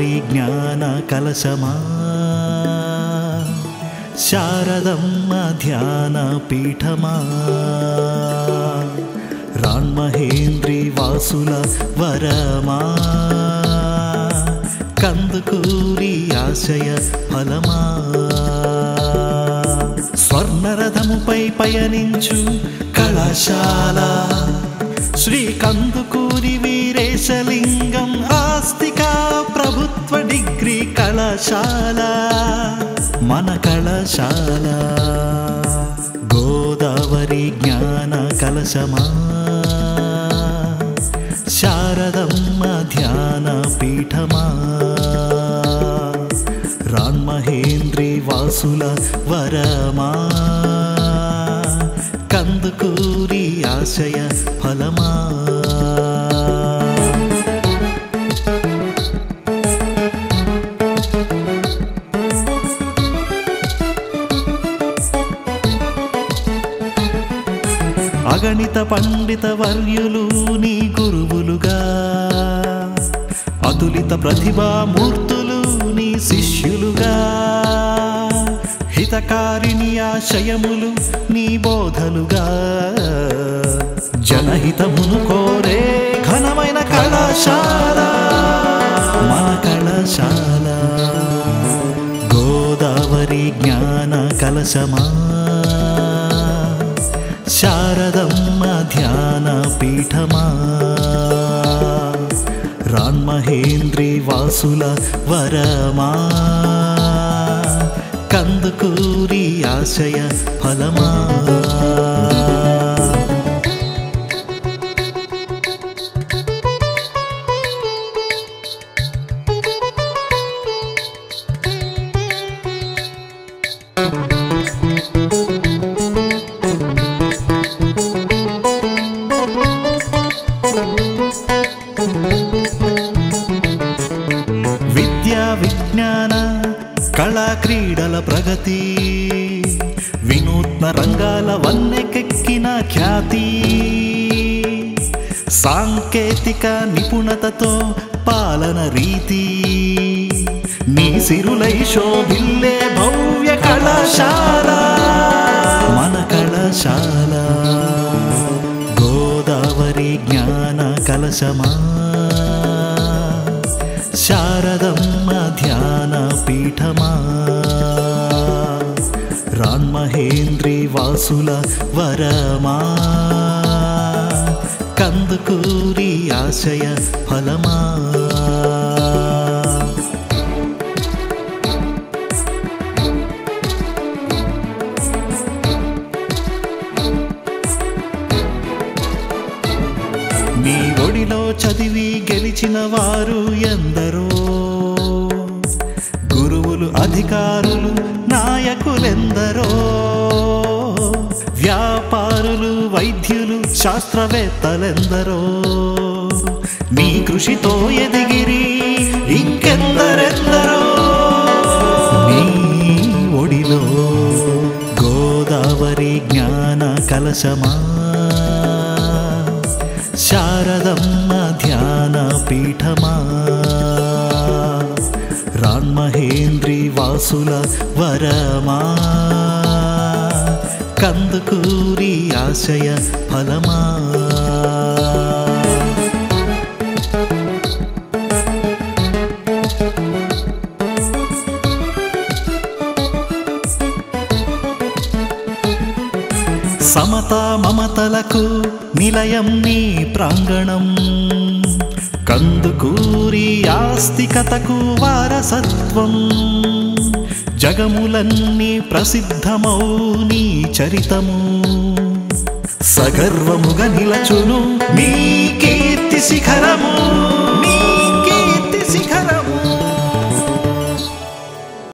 జ్ఞాన కలశమా శారదమ్మ ధ్యాన పీఠమా రాణ్మహేంద్రి వాసుల వరమా కందుకూరి ఆశయ ఫలమా స్వర్ణరథముపై పయనించు కళాశాల శ్రీ కందుకూరి వీరేశలింగం ప్రభుత్వ డిగ్రీ కళాశాల మన కళాశాల గోదావరి జ్ఞాన కలశమా శారదమ్మ ధ్యాన పీఠమా రాన్మహేంద్రి వాసుల వరమా కందుకూరి ఆశయ ఫలమా అగణిత పండిత వర్యులు నీ గురువులుగా. అతులిత ప్రతిభామూర్తులు నీ శిష్యులుగా. హితకారిణి ఆశయములు నీ బోధలుగా. జనహితమును కోరే ఘనమైన కళాశాల. మన కళాశాల గోదావరి జ్ఞాన కలశమా శారదమ్మ ధ్యాన పీఠమా రాన్మహేంద్రి వాసుల వరమా కందుకూరి ఆశయ ఫలమా విద్యా విజ్ఞాన కళా క్రీడల ప్రగతి వినూత్న రంగాల వన్నెకెక్కిన ఖ్యాతి సాంకేతిక నిపుణతతో పాలన రీతి నీ సిరులై శోభిల్లే భవ్య కళాశాల మన కళాశాల. గోదావరి జ్ఞాన కలశమా శారదమ్మ ధ్యాన పీఠమా రాన్మహేంద్రి వాసుల వరమా కందుకూరి ఆశయ ఫలమా నీ ఒడిలో చదివి గెలిచిన వారు ఎందరో? గురువులు అధికారులు నాయకులెందరో? వ్యాపారులు వైద్యులు శాస్త్రవేత్తలెందరో? మీ కృషితో ఎదిగిరి ఇంకెందరెందరో? నీ ఒడిలో గోదావరి జ్ఞాన కలశమా? శారదం ధ్యాన పీఠమా? రాన్మహేంద్రి వాసుల వరమా? కందుకూరి ఆశయ ఫలమా? సమత మమతలకు నిలయం నీ ప్రాంగణం. కందుకూరి ఆస్తికతకు వారసత్వం. జగములన్నీ ప్రసిద్ధమౌ నీ చరితము. సగర్వముగ నిలచును మీ కీర్తి శిఖరము. మీ కీర్తి శిఖరము